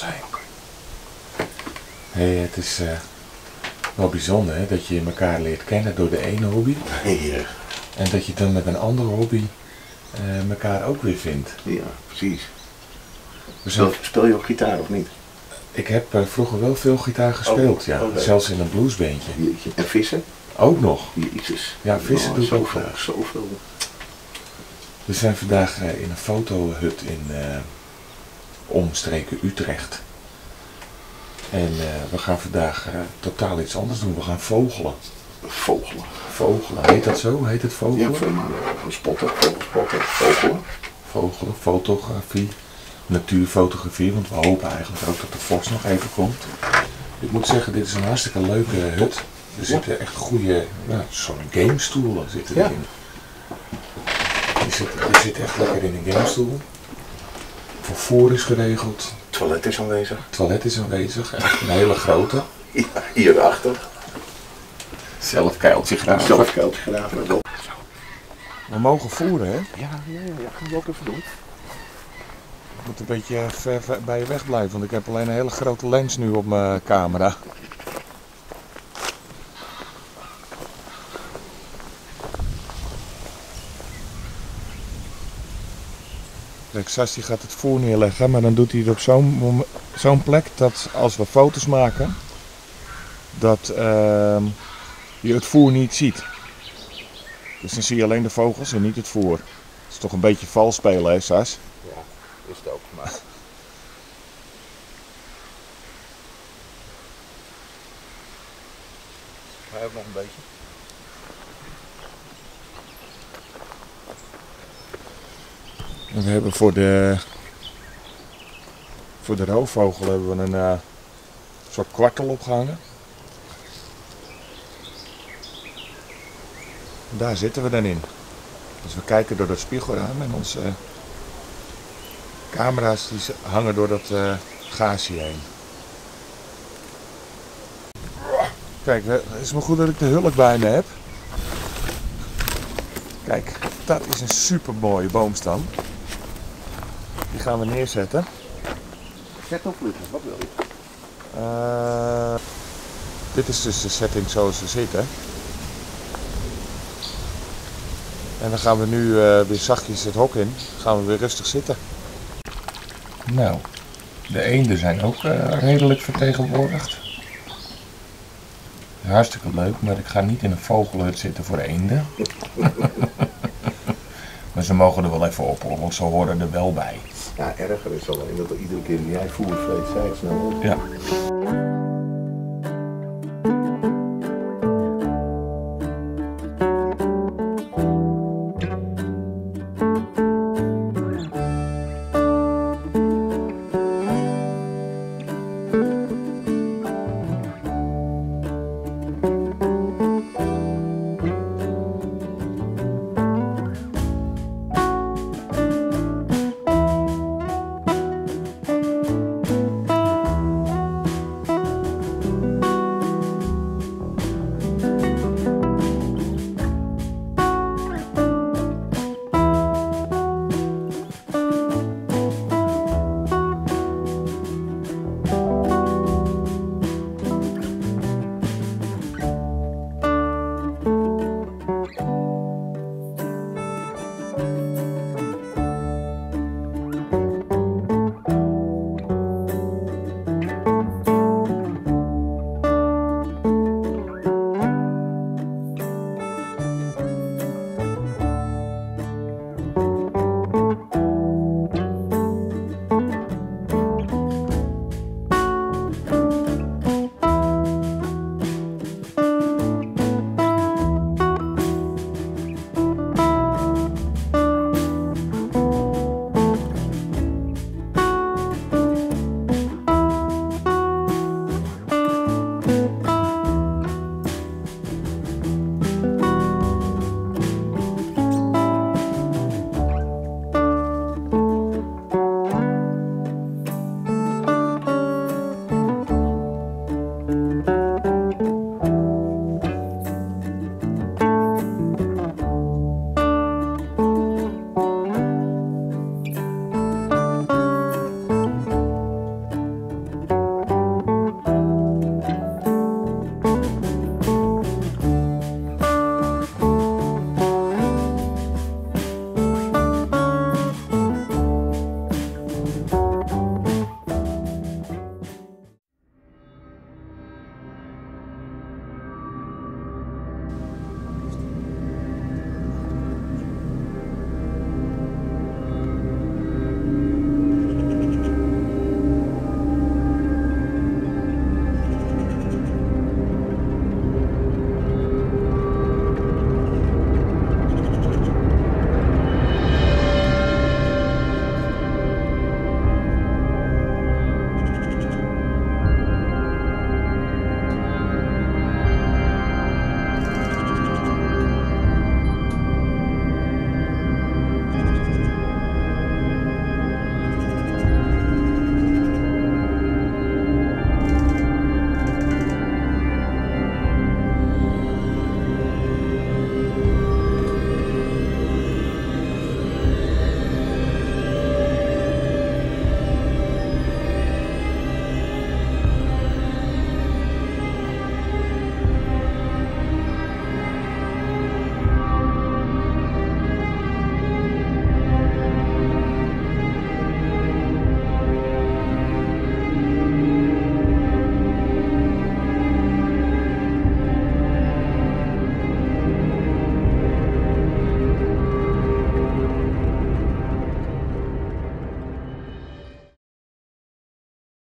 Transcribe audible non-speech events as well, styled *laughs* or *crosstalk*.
zijn. Hé, het is eh, wel bijzonder hè, dat je elkaar leert kennen door de ene hobby. Ja, En dat je dan met een andere hobby eh, elkaar ook weer vindt. ja, precies. Speel, speel je ook gitaar of niet? ik heb eh, vroeger wel veel gitaar gespeeld, Oh, ja. oh. Zelfs in een bluesbandje. Jeetje. En vissen? Ook nog. Jezus. Ja, vissen Oh, doe ik ook zoveel. We zijn vandaag in een fotohut in omstreken Utrecht. En eh, we gaan vandaag eh, totaal iets anders doen. We gaan vogelen. Vogelen. Vogelen, heet dat zo? Heet het Ja, vogelen? voor mij. Spotten, vogelspotten, vogelen. Vogelen, fotografie, natuurfotografie, want we hopen eigenlijk ook dat de vos nog even komt. Ik moet zeggen, dit is een hartstikke leuke hut. Er zitten echt goede, ja, zo'n gamestoelen zitten Ja. erin. Je zit, je zit echt lekker in een gamestoel. Vervoer is geregeld, Het toilet is aanwezig. het toilet is aanwezig, een hele grote. *laughs* Ja, hierachter. Zelf keiltje graven. Zelf kuiltje graven. We mogen voeren, hè? ja, ja, ja. Gaan we ook even doen. Ik moet een beetje ver, ver bij je weg blijven, want ik heb alleen een hele grote lens nu op mijn camera. Kijk, Sas die gaat het voer neerleggen, maar dan doet hij het op zo'n plek dat als we foto's maken, dat ehm, je het voer niet ziet. Dus dan zie je alleen de vogels en niet het voer. Dat is toch een beetje vals spelen, hè Sas? Ja, is het ook. Maar *laughs* Hij ook nog een beetje. We hebben voor de, voor de roofvogel hebben we een eh, soort kwartel opgehangen. Daar zitten we dan in. Dus we kijken door dat spiegelraam en onze eh, camera's die hangen door dat eh gaasje heen. Kijk, het is maar goed dat ik de hulk bij me heb. Kijk, dat is een super mooie boomstam. Die gaan we neerzetten. zet op liggen. Wat wil je? Eh, dit is dus de setting zoals ze zitten. En dan gaan we nu eh, weer zachtjes het hok in. Gaan we weer rustig zitten. Nou, de eenden zijn ook eh, redelijk vertegenwoordigd. Hartstikke leuk, maar ik ga niet in een vogelhut zitten voor eenden. *laughs* maar ze mogen er wel even op, want ze horen er wel bij. Ja, erger is alleen dat er iedere keer jij voert vreet, zij het snel op.